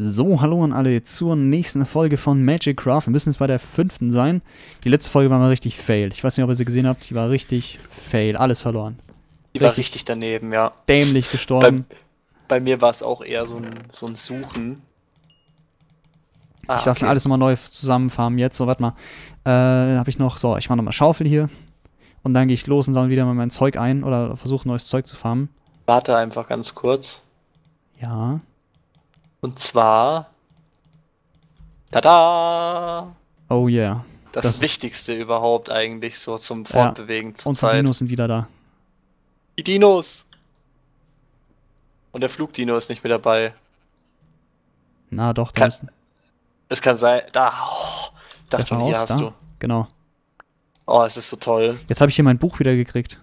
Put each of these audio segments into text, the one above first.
So, hallo an alle zur nächsten Folge von Magic Craft. Wir müssen jetzt bei der fünften sein. Die letzte Folge war mal richtig fail. Ich weiß nicht, ob ihr sie gesehen habt. Die war richtig fail. Alles verloren. Die war richtig daneben, ja. Dämlich Bei, gestorben. bei mir war es auch eher so ein, so ein Suchen. Ah, ich darf mir alles nochmal neu zusammenfarmen jetzt. So, warte mal. Äh, habe ich noch, so, ich mache nochmal Schaufel hier. Und dann gehe ich los und sammle wieder mal mein Zeug ein oder versuche neues Zeug zu farmen. Warte einfach ganz kurz. Ja. Und zwar. Tada! Oh yeah. Das, Das- Wichtigste überhaupt eigentlich so zum Fortbewegen zur Unsere Zeit. Dinos sind wieder da. Die Dinos! Und der Flugdino ist nicht mehr dabei. Na doch, da Kann- ist Es kann sein. Da. Oh, dachte schon, hier hast da. du. Genau. Oh, es ist so toll. Jetzt habe ich hier mein Buch wieder gekriegt.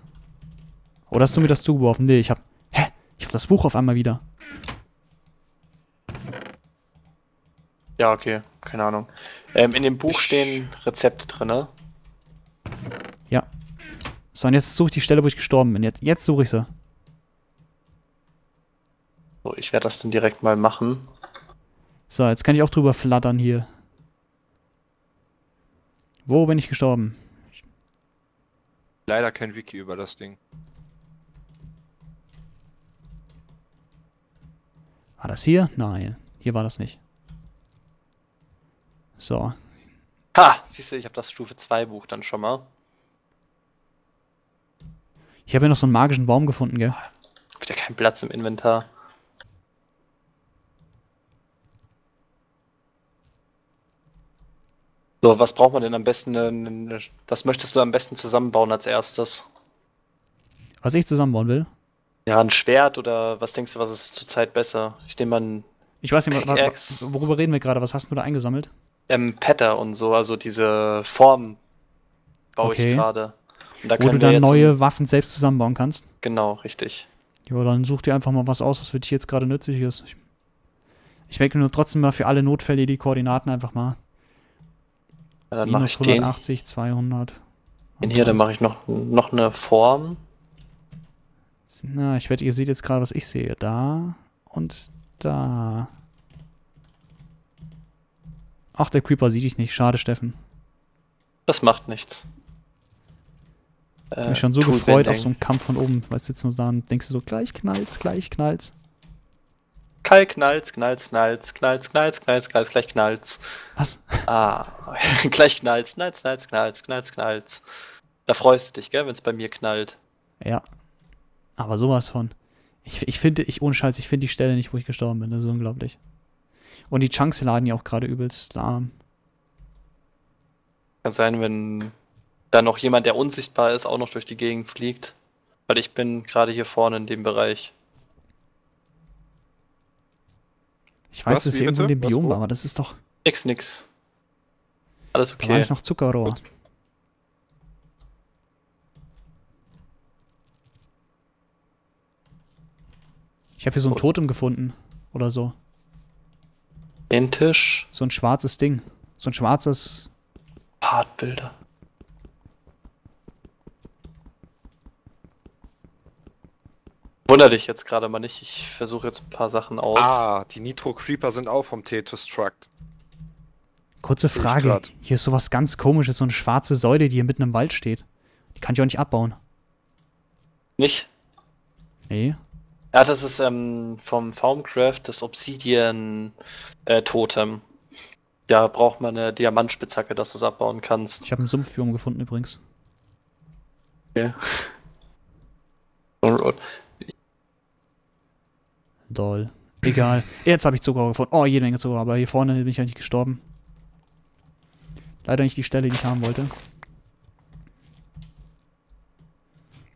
Oder hast du mir das zugeworfen? Nee, ich hab. Hä? Ich hab das Buch auf einmal wieder. Ja, okay. Keine Ahnung. Ähm, in dem Buch stehen Rezepte drin, ne? Ja. So, und jetzt suche ich die Stelle, wo ich gestorben bin. Jetzt, jetzt suche ich sie. So, ich werde das dann direkt mal machen. So, jetzt kann ich auch drüber flattern hier. Wo bin ich gestorben? Leider kein Wiki über das Ding. War das hier? Nein. Hier war das nicht. So. Ha! Siehst du, ich habe das Stufe 2 Buch dann schon mal. Ich habe hier noch so einen magischen Baum gefunden, gell? Wieder kein Platz im Inventar. So, was braucht man denn am besten? Ne, was möchtest du am besten zusammenbauen als erstes? Was ich zusammenbauen will. Ja, ein Schwert oder was denkst du, was ist zurzeit besser? Ich nehme mal ein Ich weiß nicht, worüber reden wir gerade? Was hast du da eingesammelt? Ähm, Patter und so, also diese Form baue Okay. ich gerade. Wo du dann neue Waffen selbst zusammenbauen kannst. Genau, richtig. Ja, dann such dir einfach mal was aus, was für dich jetzt gerade nützlich ist. Ich, ich merke nur trotzdem mal für alle Notfälle die Koordinaten einfach mal. Ja, dann Minus ich den, 180, 200. den hier, dann mache ich noch, noch eine Form. Na, ich wette, ihr seht jetzt gerade, was ich sehe. Da und da. Ach, der Creeper sieht dich nicht. Schade, Steffen. Das macht nichts. Ich Äh, bin schon so Tool gefreut auf Bending. so einen Kampf von oben. Weißt du, sitzt nur da und denkst du so, gleich knallt's, gleich knallt's. Kall, knalls, knalls, knalls, knalls, knalls, knalls, knalls, gleich knalls. Was? Ah, gleich knalls, knalls, knalls, knalls, knalls, knalls. Da freust du dich, gell, wenn es bei mir knallt. Ja. Aber sowas von. Ich, ich finde, ich, ohne Scheiß, ich finde die Stelle nicht, wo ich gestorben bin. Das ist unglaublich. Und die Chunks laden ja auch gerade übelst arm. Kann sein, wenn da noch jemand, der unsichtbar ist, auch noch durch die Gegend fliegt. Weil ich bin gerade hier vorne in dem Bereich. Ich weiß, Was? dass es Wie irgendwo in dem Biom war, aber das ist doch. Nix, nix. Alles Da war okay. nicht noch Zuckerrohr. Gut. Ich habe hier so ein Gut. Totem gefunden. Oder so. Den Tisch. So ein schwarzes Ding. So ein schwarzes. Partbilder. Wunder dich jetzt gerade mal nicht. Ich versuche jetzt ein paar Sachen aus. Ah, die Nitro Creeper sind auch vom T-Destruct. Kurze Frage. Hier ist sowas ganz komisches, so eine schwarze Säule, die hier mitten im Wald steht. Die kann ich auch nicht abbauen. Nicht? Nee. Ja, das ist ähm, vom Faumcraft das Obsidian äh, Totem. Da braucht man eine Diamantspitzhacke, dass du es abbauen kannst. Ich habe einen Sumpfbiom gefunden übrigens. Und- Doll. Egal. Jetzt habe ich Zuckerrohr gefunden. Oh, jede Menge Zuckerrohr. Aber hier vorne bin ich nicht gestorben. Leider nicht die Stelle, die ich haben wollte.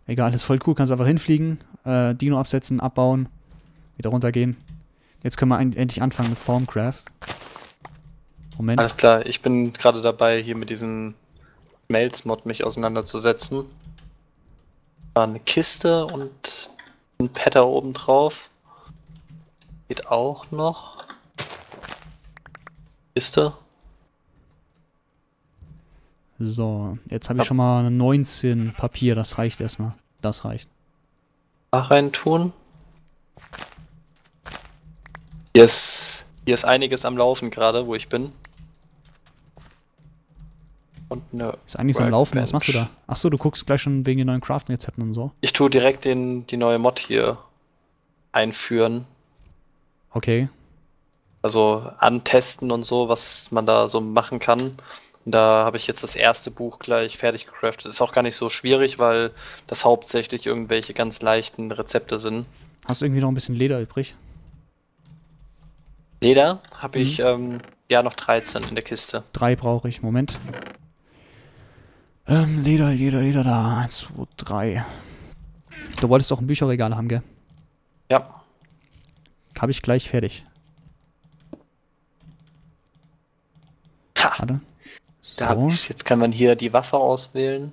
Egal, ist voll cool. Kannst einfach hinfliegen, äh, Dino absetzen, abbauen, wieder runtergehen. Jetzt können wir endlich anfangen mit Formcraft. Moment. Alles klar, ich bin gerade dabei, hier mit diesem Smells-Mod mich auseinanderzusetzen. Da eine Kiste und ein Patter oben drauf. Geht auch noch. Kiste. So, jetzt habe ich schon mal 19 Papier. Das reicht erstmal. Das reicht. Da rein tun. Hier ist Hier ist einiges am Laufen gerade, wo ich bin. Und eine Ist so am Laufen. Was machst du da? Achso, du guckst gleich schon wegen den neuen Crafting-Rezepten und so. Ich tue direkt den, die neue Mod hier einführen. Okay. Also antesten und so, was man da so machen kann. Da habe ich jetzt das erste Buch gleich fertig gecraftet. Ist auch gar nicht so schwierig, weil das hauptsächlich irgendwelche ganz leichten Rezepte sind. Hast du irgendwie noch ein bisschen Leder übrig? Leder habe Mhm. ich ähm, ja noch 13 in der Kiste. Drei brauche ich. Moment. Ähm, Leder, Leder, Leder da. Eins, zwei, drei. Du wolltest auch ein Bücherregal haben, gell? Ja, Habe ich gleich fertig. Ha, Warte. Da So. ich's. Jetzt kann man hier die Waffe auswählen.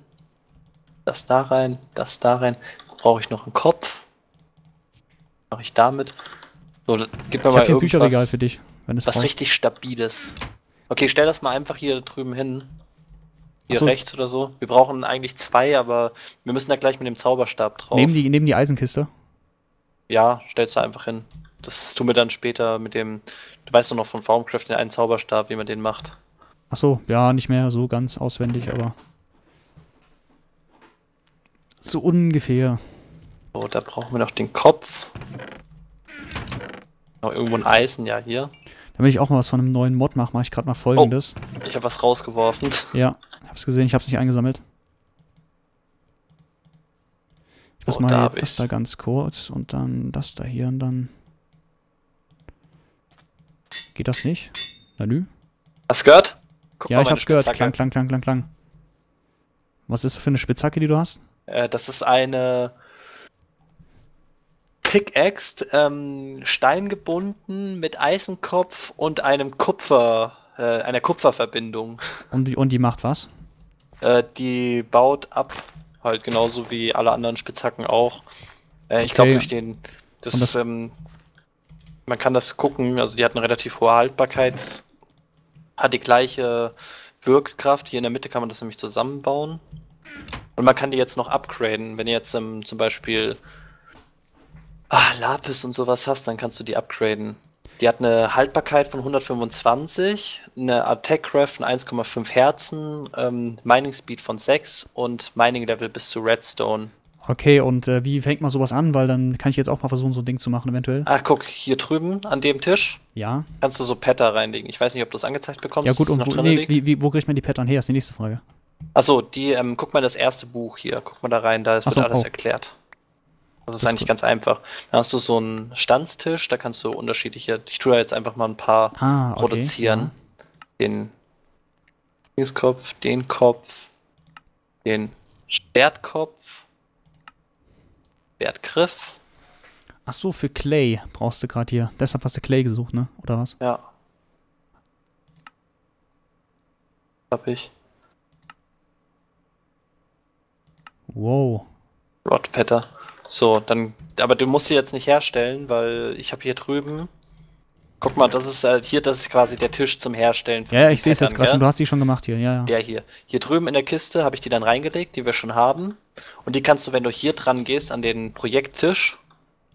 Das da rein, das da rein. Jetzt brauche ich noch einen Kopf. Mache ich damit. So, gib mir Ich mal habe hier Bücherregal für dich, wenn es was brauchst. richtig stabiles. Okay, stell das mal einfach hier drüben hin. Hier so. rechts oder so. Wir brauchen eigentlich zwei, aber wir müssen da gleich mit dem Zauberstab drauf. Neben die, neben die Eisenkiste. Ja, stellst du einfach hin. Das tun wir dann später mit dem. Du weißt doch noch von Formcraft den einen Zauberstab, wie man den macht. Achso, ja, nicht mehr so ganz auswendig, aber. So ungefähr. So, da brauchen wir noch den Kopf. Noch irgendwo ein Eisen, ja, hier. Damit ich auch mal was von einem neuen Mod mache, mache ich gerade mal folgendes. Ich habe was rausgeworfen. Ja, hab's gesehen, ich hab's nicht eingesammelt. Ich muss Oh, mal da das da ganz kurz und dann das da hier und dann. Geht das nicht? Na nü. Hast gehört? Guck Ja, mal ich hab's gehört. Klang, klang, klang, klang, klang. Was ist das für eine Spitzhacke, die du hast? Äh, das ist eine Pickaxe, ähm, steingebunden mit Eisenkopf und einem Kupfer, äh, einer Kupferverbindung. Und die, und die macht was? Äh, die baut ab, halt genauso wie alle anderen Spitzhacken auch. Äh, ich Okay. glaube durch den, das, das- ähm, man kann das gucken, also die hat eine relativ hohe Haltbarkeit, hat die gleiche Wirkkraft. Hier in der Mitte kann man das nämlich zusammenbauen. Und man kann die jetzt noch upgraden. Wenn ihr jetzt ähm, zum Beispiel ah, Lapis und sowas hast, dann kannst du die upgraden. Die hat eine Haltbarkeit von 125, eine Attack-Craft von 1,5 Herzen, ähm, Mining Speed von 6 und Mining Level bis zu Redstone. Okay, und äh, wie fängt man sowas an? Weil dann kann ich jetzt auch mal versuchen, so ein Ding zu machen, eventuell. Ah, guck, hier drüben an dem Tisch Ja. kannst du so Patter reinlegen. Ich weiß nicht, ob du es angezeigt bekommst. Ja, gut, und wo, nee, wie, wie, wo kriegt man die Pattern her? Ist die nächste Frage. Achso, die, ähm, guck mal das erste Buch hier. Guck mal da rein, da ist Ach wird so, alles oh. erklärt. Das ist Das ist eigentlich gut. ganz einfach. Da hast du so einen Standstisch, da kannst du unterschiedliche. Ich tue da jetzt einfach mal ein paar Ah, okay. produzieren. Den Dingskopf, den Kopf, den Schwertkopf, Schwertgriff. Ach so, für Clay brauchst du gerade hier. Deshalb hast du Clay gesucht, ne? Oder was? Ja. Hab ich. Wow. Rodpetter. So, dann, aber du musst sie jetzt nicht herstellen, weil ich habe hier drüben. Guck mal, das ist halt hier, das ist quasi der Tisch zum Herstellen. von Ja, ich sehe es jetzt gerade schon. Du hast die schon gemacht hier. Ja, ja. Der hier. Hier drüben in der Kiste habe ich die dann reingelegt, die wir schon haben. Und die kannst du, wenn du hier dran gehst, an den Projekttisch,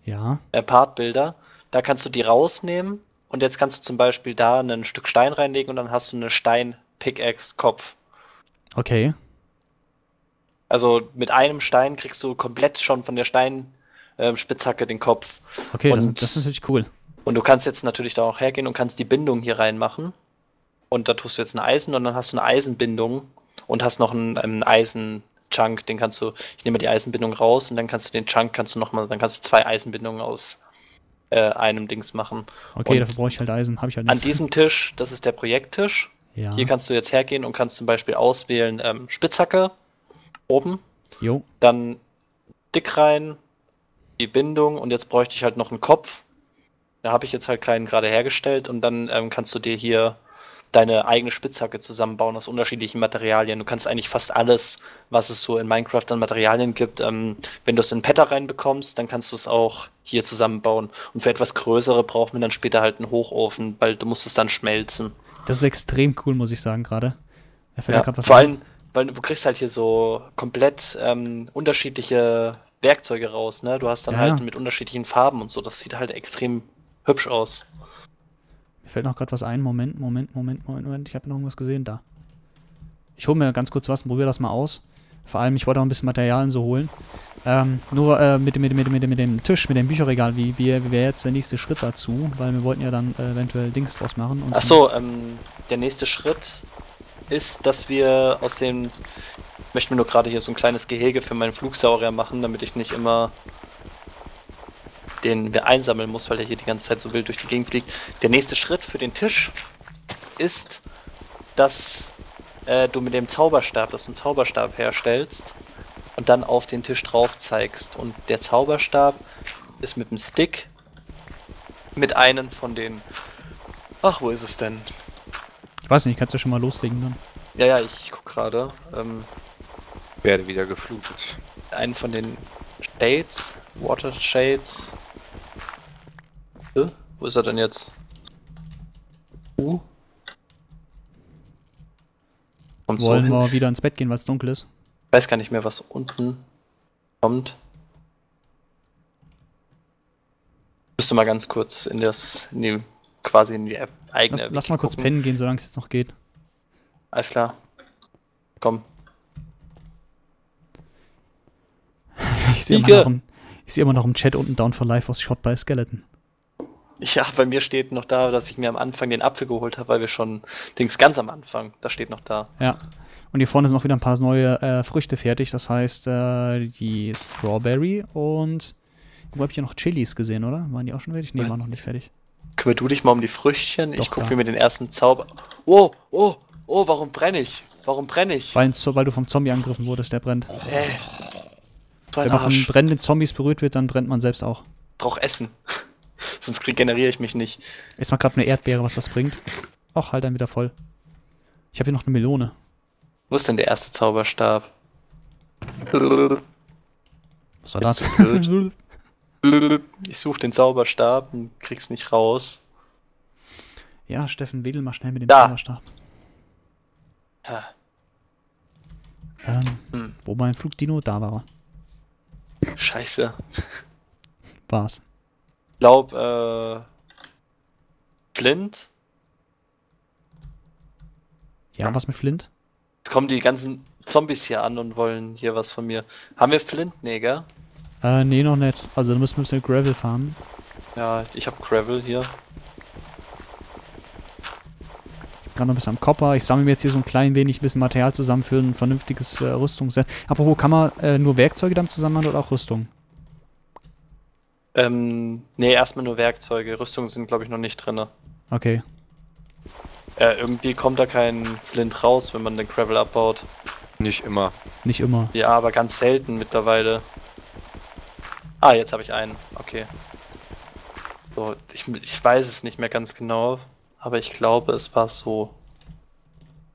Ja. äh, Partbilder, da kannst du die rausnehmen. Und jetzt kannst du zum Beispiel da ein Stück Stein reinlegen und dann hast du eine Stein-Pickaxe-Kopf. Okay. Also mit einem Stein kriegst du komplett schon von der Stein-Spitzhacke den Kopf. Okay, das, Und- das ist natürlich cool. Und du kannst jetzt natürlich da auch hergehen und kannst die Bindung hier reinmachen. Und da tust du jetzt ein Eisen und dann hast du eine Eisenbindung und hast noch einen, einen Eisen-Chunk, den kannst du, ich nehme die Eisenbindung raus und dann kannst du den Chunk, kannst du nochmal, dann kannst du zwei Eisenbindungen aus äh, einem Dings machen. Okay, Und dafür brauche ich halt Eisen. Habe ich halt An nicht. diesem Tisch, das ist der Projekttisch, Ja. hier kannst du jetzt hergehen und kannst zum Beispiel auswählen ähm, Spitzhacke oben, Jo. dann dick rein, die Bindung und jetzt bräuchte ich halt noch einen Kopf. Da habe ich jetzt halt keinen gerade hergestellt und dann ähm, kannst du dir hier deine eigene Spitzhacke zusammenbauen aus unterschiedlichen Materialien. Du kannst eigentlich fast alles, was es so in Minecraft an Materialien gibt, ähm, wenn du es in Petter reinbekommst, dann kannst du es auch hier zusammenbauen. Und für etwas größere brauchen wir dann später halt einen Hochofen, weil du musst es dann schmelzen. Das ist extrem cool, muss ich sagen, gerade. Ja, vor allem, weil du kriegst halt hier so komplett ähm, unterschiedliche Werkzeuge raus, ne? Du hast dann Ja, halt mit unterschiedlichen Farben und so, das sieht halt extrem hübsch aus. Mir fällt noch gerade was ein. Moment, Moment, Moment, Moment, Moment. Ich habe noch irgendwas gesehen. Da. Ich hole mir ganz kurz was und probiere das mal aus. Vor allem, ich wollte auch ein bisschen Materialien so holen. Ähm, nur äh, mit, mit, mit, mit, mit dem Tisch, mit dem Bücherregal, wie, wie, wie wäre jetzt der nächste Schritt dazu? Weil wir wollten ja dann äh, eventuell Dings draus machen. und Ach so, ähm, der nächste Schritt ist, dass wir aus dem. Ich möchte mir nur gerade hier so ein kleines Gehege für meinen Flugsaurier machen, damit ich nicht immer den wir einsammeln muss, weil der hier die ganze Zeit so wild durch die Gegend fliegt. Der nächste Schritt für den Tisch ist, dass äh, du mit dem Zauberstab, dass du einen Zauberstab herstellst und dann auf den Tisch drauf zeigst. Und der Zauberstab ist mit dem Stick mit einem von den. Ach, wo ist es denn? Ich weiß nicht, kannst du schon mal loslegen dann? Ja, ja, ich guck gerade. Ähm, Werde wieder geflutet. einen von den Shades, Water Shades. Wo ist er denn jetzt? Uh. Kommt so Wollen hin. wir wieder ins Bett gehen, weil es dunkel ist? Ich weiß gar nicht mehr, was unten kommt. Müsste mal ganz kurz in das, in die, quasi in die App eigene Lass, Wiki lass mal kurz gucken. pennen gehen, solange es jetzt noch geht. Alles klar. Komm. Ich sehe immer, Ike. noch im- ich sehe immer noch im Chat unten Down for Life aus Shot by Skeleton. Ja, bei mir steht noch da, dass ich mir am Anfang den Apfel geholt habe, weil wir schon Dings ganz am Anfang. Da steht noch da. Ja. Und hier vorne sind auch wieder ein paar neue äh, Früchte fertig. Das heißt, äh, die Strawberry und. Wo habe ich ja noch Chilis gesehen, oder? Waren die auch schon fertig? Nee, Nein. waren noch nicht fertig. Kümmer du dich mal um die Früchtchen. ich Doch, gucke klar. mir den ersten Zauber. Oh, oh, oh, warum brenne ich? Warum brenne ich? Weil, weil du vom Zombie angegriffen wurdest, der brennt. Äh, so ein Wenn man von brennenden Zombies berührt wird, dann brennt man selbst auch. Brauch Essen. Sonst regeneriere ich mich nicht. Ist mal gerade eine Erdbeere, was das bringt. Och, halt dann wieder voll. Ich habe hier noch eine Melone. Wo ist denn der erste Zauberstab? Was war das? Ich suche den Zauberstab und krieg's nicht raus. ja, Steffen, wedel mal schnell mit dem Da. Zauberstab. Ja. Ähm, Hm. wo mein Flugdino? Da war er. Scheiße. War's. Ich glaub, äh. Flint? Ja, was mit Flint? Jetzt kommen die ganzen Zombies hier an und wollen hier was von mir. Haben wir Flint? Nee, gell? Äh, nee, noch nicht. Also, da müssen wir ein bisschen Gravel farmen. Ja, ich hab Gravel hier. Gerade noch ein bisschen am Copper. Ich sammle mir jetzt hier so ein klein wenig bisschen Material zusammen für ein vernünftiges äh, Rüstungsset. Apropos, kann man äh, nur Werkzeuge damit zusammenbauen oder auch Rüstung? Ähm, nee, erstmal nur Werkzeuge. Rüstungen sind, glaube ich, noch nicht drin. Okay. Äh, irgendwie kommt da kein Flint raus, wenn man den Gravel abbaut. Nicht immer. Nicht immer. Ja, aber ganz selten mittlerweile. Ah, jetzt habe ich einen. Okay. So, ich, ich weiß es nicht mehr ganz genau, aber ich glaube, es war so.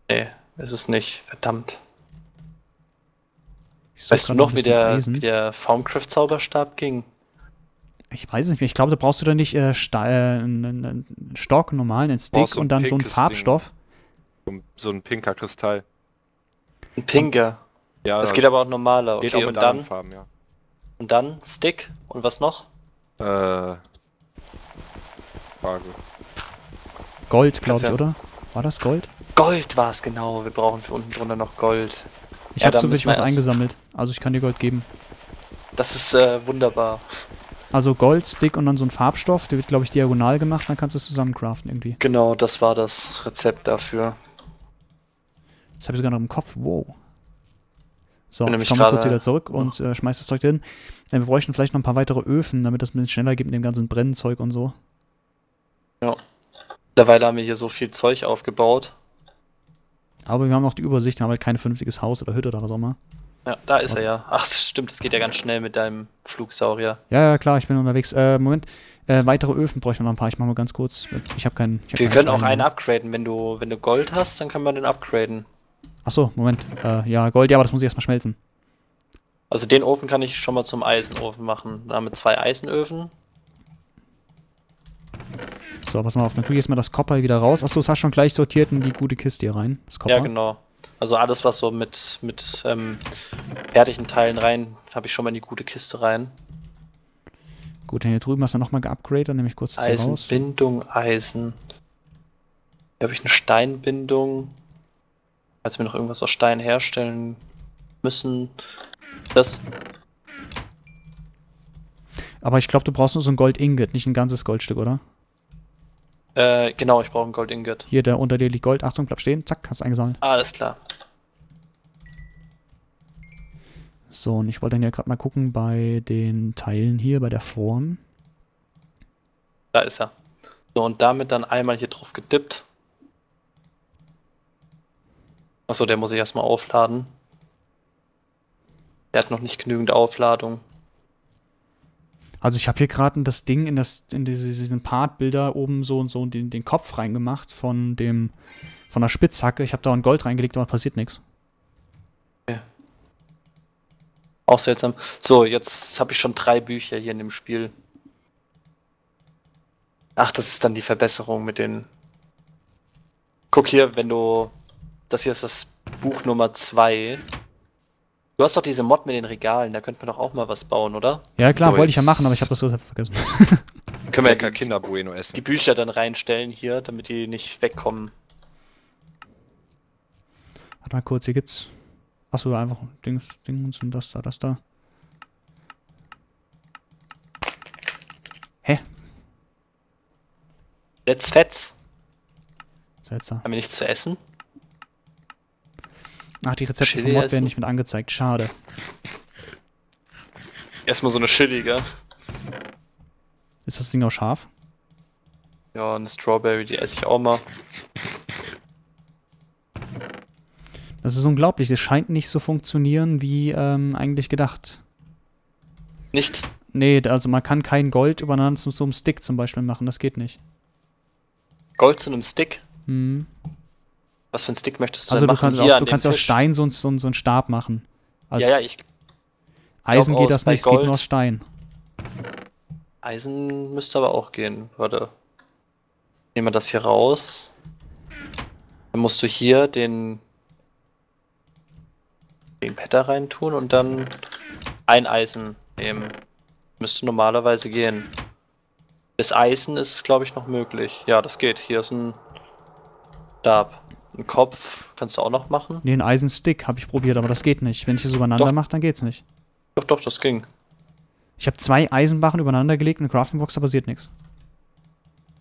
Nee, ist es nicht. Verdammt. Weißt du noch, wie der, Eisen. wie der Formcraft-Zauberstab ging? Ich weiß es nicht mehr. Ich glaube, da brauchst du dann nicht äh, Sta- äh, einen, einen Stock, einen normalen, einen Stick so und dann so einen Farbstoff. So, ein- so ein pinker Kristall. Ein Pinker. Ja, Das geht aber auch normaler. geht Okay, auch und mit anderen dann, Farben, ja. und dann Stick und was noch? Äh. Frage. Gold, glaube ich, ja- oder? War das Gold? Gold war es genau. Wir brauchen für unten drunter noch Gold. Ich Ja, habe dann zufällig müssen wir was eingesammelt. Also ich kann dir Gold geben. Das ist äh, wunderbar. Also Gold, Stick und dann so ein Farbstoff. Der wird, glaube ich, diagonal gemacht. Dann kannst du es zusammen craften irgendwie. Genau, das war das Rezept dafür. Das habe ich sogar noch im Kopf. Wow. So, Bin ich komme mal kurz wieder zurück und äh, schmeiß das Zeug hin. Äh, wir bräuchten vielleicht noch ein paar weitere Öfen, damit das ein bisschen schneller geht mit dem ganzen Brennzeug und so. Mittlerweile haben wir hier so viel Zeug aufgebaut. Aber wir haben noch die Übersicht, wir haben halt kein vernünftiges Haus oder Hütte oder was auch immer. Ja, da ist Warte. er ja. Ach, stimmt, das geht ja ganz schnell mit deinem Flugsaurier. Ja, ja, klar, ich bin unterwegs. Äh, Moment. Äh, weitere Öfen bräuchten wir noch ein paar. Ich mache mal ganz kurz. Ich habe keinen. Ich hab Wir keine können auch einen mehr. upgraden. Wenn du, wenn du Gold hast, dann kann man den upgraden. Achso, Moment. Äh, ja, Gold, ja, aber das muss ich erstmal schmelzen. Also den Ofen kann ich schon mal zum Eisenofen machen. Da haben wir zwei Eisenöfen. So, pass mal auf. Dann tue ich jetzt mal das Copper wieder raus. Achso, das hast du schon gleich sortiert in die gute Kiste hier rein. Das Copper. Ja, genau. Also alles, was so mit, mit ähm, fertigen Teilen rein, habe ich schon mal in die gute Kiste rein. Gut, dann hier drüben hast du nochmal geupgradet. Dann nehme ich kurz das hier raus. Eisenbindung, Eisen. Hier habe ich eine Steinbindung. Als wir noch irgendwas aus Stein herstellen müssen. Das. Aber ich glaube, du brauchst nur so ein Gold-Ingot, nicht ein ganzes Goldstück, oder? Äh, genau, ich brauche ein Gold Ingot. Hier, der unter dir liegt Gold. Achtung, bleib stehen. Zack, hast du eingesammelt. Alles klar. So, und ich wollte dann ja gerade mal gucken bei den Teilen hier, bei der Form. Da ist er. So, und damit dann einmal hier drauf gedippt. Achso, der muss ich erstmal aufladen. Der hat noch nicht genügend Aufladung. Also ich habe hier gerade das Ding in, das, in diese, diesen Part-Bilder oben so und so den, den Kopf reingemacht von dem von der Spitzhacke. Ich habe da ein Gold reingelegt, aber passiert nichts. Auch seltsam. So, jetzt habe ich schon drei Bücher hier in dem Spiel. Ach, das ist dann die Verbesserung mit den. Guck hier, wenn du. Das hier ist das Buch Nummer 2. Du hast doch diese Mod mit den Regalen, da könnte man doch auch mal was bauen, oder? Ja klar, So, wollte ich ja machen, aber ich habe das Rezept vergessen. Können wir Lecker die, Kinderbueno essen. die Bücher dann reinstellen hier, damit die nicht wegkommen. Warte mal kurz, hier gibt's. Achso, einfach Dings, Dings und das da, das da. Hä? Let's Fetz. War jetzt da? Haben wir nichts zu essen? Ach, die Rezepte Chili vom Mod essen? werden nicht mit angezeigt. Schade. Erstmal so eine chillige. Ist das Ding auch scharf? Ja, eine Strawberry, die esse ich auch mal. Das ist unglaublich. Es scheint nicht zu funktionieren, wie ähm, eigentlich gedacht. Nicht? Nee, also man kann kein Gold übereinander zu so einem Stick zum Beispiel machen. Das geht nicht. Gold zu einem Stick? Hm. Was für einen Stick möchtest du Also denn du machen? kannst, an du kannst ja aus? Stein so, ein- so, ein- so einen Stab machen. Als Ja, ja, ich. Eisen glaub geht das nicht, es geht nur aus Stein. Eisen müsste aber auch gehen. Warte. Nehmen wir das hier raus. Dann musst du hier den. den Petter reintun und dann ein Eisen nehmen. Müsste normalerweise gehen. Das Eisen ist, glaube ich, noch möglich. Ja, das geht. Hier ist ein Stab. Ein Kopf kannst du auch noch machen. Nee, einen Eisenstick habe ich probiert, aber das geht nicht. Wenn ich das übereinander mache, dann geht's nicht. Doch, doch, das ging. Ich habe zwei Eisenbarren übereinander gelegt, eine Craftingbox, da passiert nichts.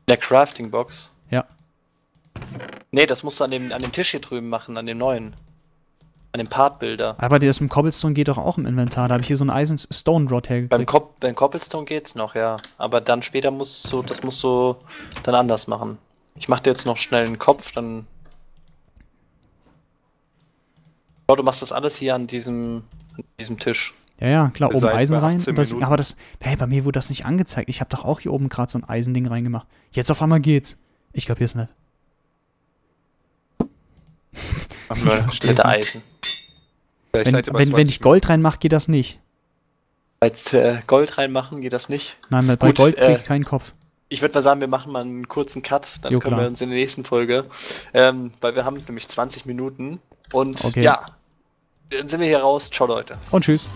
In der Crafting Box. Ja. Nee, das musst du an dem, an dem Tisch hier drüben machen, an dem neuen. An dem Partbilder. Aber das mit dem Cobblestone geht doch auch im Inventar. Da habe ich hier so einen Eisen-Stone-Rod Beim, hergekriegt. Cop beim Cobblestone geht's noch, ja. Aber dann später musst du, das musst du dann anders machen. Ich mach dir jetzt noch schnell einen Kopf, dann. Oh, du machst das alles hier an diesem, an diesem Tisch. Ja, ja, klar, oben seid Eisen rein. 18 Und das, aber das, hey, bei mir wurde das nicht angezeigt. Ich habe doch auch hier oben gerade so ein Eisending reingemacht. Jetzt auf einmal geht's. Ich kapier's nicht. Nicht. Eisen. Wenn, wenn, wenn 20 ich Gold reinmache, geht das nicht. Als äh, Gold reinmachen geht das nicht. Nein, bei bei Gut, Gold krieg äh, ich keinen Kopf. Ich würde mal sagen, wir machen mal einen kurzen Cut, dann Jo, können klar. wir uns in der nächsten Folge, ähm, weil wir haben nämlich 20 Minuten und Okay. ja, dann sind wir hier raus. Ciao Leute. Und tschüss.